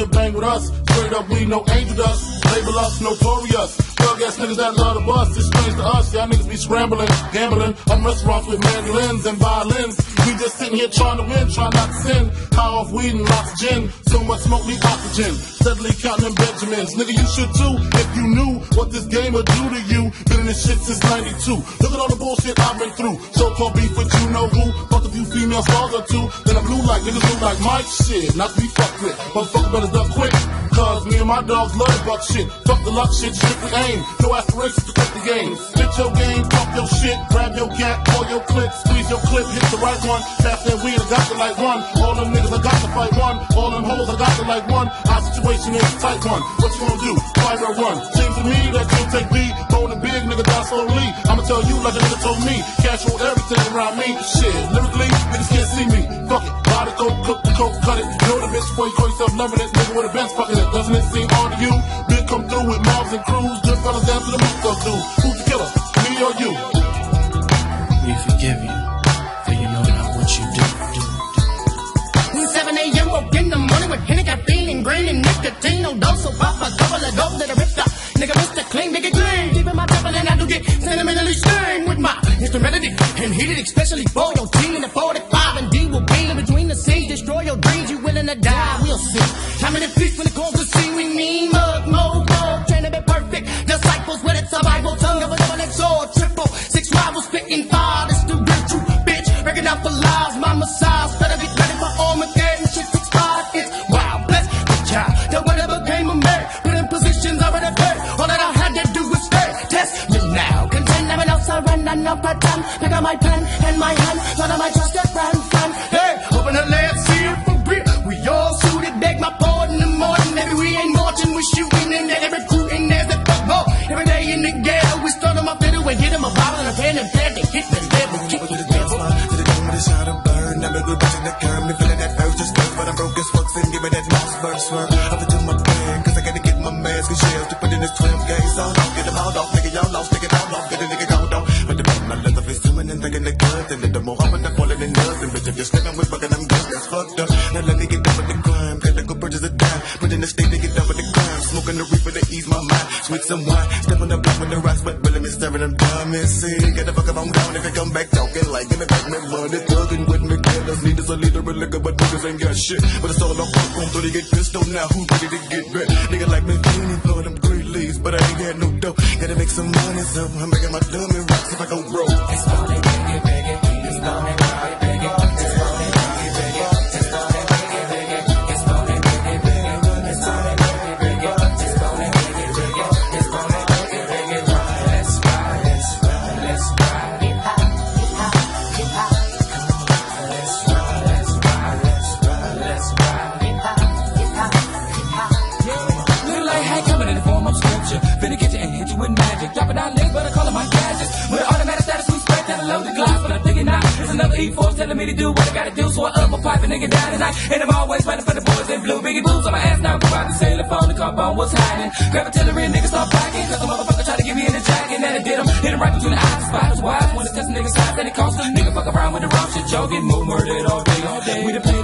get bang with us. Straight up, we no angel dust. Label us notorious. Thug ass niggas that love to bust. It's strange to us. Y'all niggas be scrambling, gambling. I'm restaurants with mandolins and violins. We just sitting here trying to win, trying not to sin. High off weed and lots of gin. So much smoke, need oxygen. Steadily counting Benjamins. Nigga, you should too. If you knew what this game would do to you. Been in this shit since 92. Look at all the bullshit I've been through. So-called beef with you know who. Fuck a few female stars or two. Then niggas blue like Mike shit. Not to be fucked with. Motherfucker better duck quick. Cause me and my dogs love the buck shit. Fuck the luck shit, strictly aim. No aspirations to quit the game. Spit your game, talk your shit, grab your gat, call your clip, squeeze your clip, hit the right one. Pass that weed, I got to like one. All them niggas, I got to fight one. All them hoes, I got to like one. Our situation is a tight one. What you gonna do? Fight or run? Seems to me that you'll take me. Bone and big, nigga, die slowly. I'ma tell you like a nigga told me. Cash roll everything around me. Shit, lyrically, loving it. Nigga with a bench fucking it. Doesn't it seem odd to you? Big come through with mobs and crews. Good fellas down to the moose go through. Who's the killer? Me or you? We forgive you, for you know not what you do. do, do. 7 a.m. woke in the morning with Henny caffeine, green and nicotine. No dose, so pop a couple of dope that I ripped up. Nigga, Mr. Clean, nigga clean. Keeping my temple and I do get sentimentally stained with my instrumentality. And heated especially for your team in the 45 my pen and my hand, son of my trusted friend, friend. Hey, open the it for real. We all suited, beg my pardon in the morning. Maybe we ain't marching, we shooting in there, every crew in there's a football. Every day in the ghetto, we start up fiddle and hit 'em a bottle and a pen and pad to hit the level, kick the devil. To the dome with a shot of burn. Never go back to the curb. Me feeling that urge just cause, but I'm broke as fuck. Then give me that mouse burn swerve. Up into my bag, cause I gotta get my mask and shells to put in this 12 Smoking the reefer to ease my mind. Switch some wine. Step on the block with the rocks, but really me staring them dumb and see. Get the fuck up, I'm down if you come back talking like give me back me money. Thugging with me, killers. Need us a leader of liquor, but niggas ain't got shit. But it's all about fuck on till they get pissed on now. Who's ready to get back? Nigga like me, feeling for them great leads, but I ain't got no dough. Gotta make some money, so I'm making my dummy rocks if I go broke. With magic. Dropping down but I call it my gadgets. With automatic status, we spread that I load the glass, but I'm thinking now. It's another E4 telling me to do what I gotta do, so I up my pipe and nigga down tonight. And I'm always fighting for the boys in blue. Biggie boots on my ass now, go out the sailor phone, the car phone, what's hiding? Grab artillery, niggas start packing, cause the motherfucker try to get me in the jacket, and then I did him. Hit him right between the eyes, spiders wise. Wanna test a nigga's size, and it costs a nigga fuck around with the wrong shit, jogging, move murdered all day, all day. We and I'm the